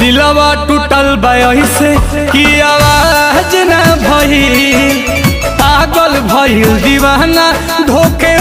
दिलवा टूटल से कि आवाज़ न भई पागल भइल दीवाना धोखे